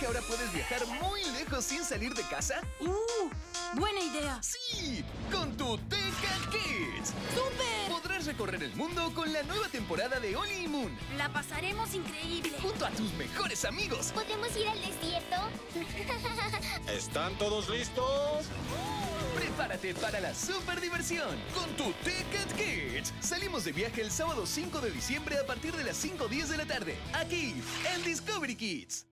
que ahora puedes viajar muy lejos sin salir de casa? ¡Uh! ¡Buena idea! ¡Sí! ¡Con tu Teca Kids! ¡Súper! Podrás recorrer el mundo con la nueva temporada de Oli y Moon. La pasaremos increíble. Junto a tus mejores amigos. ¿Podemos ir al desierto? ¿Están todos listos? Prepárate para la super diversión con tu Ticket Kids. Salimos de viaje el sábado 5 de diciembre a partir de las 5.10 de la tarde. Aquí, en Discovery Kids.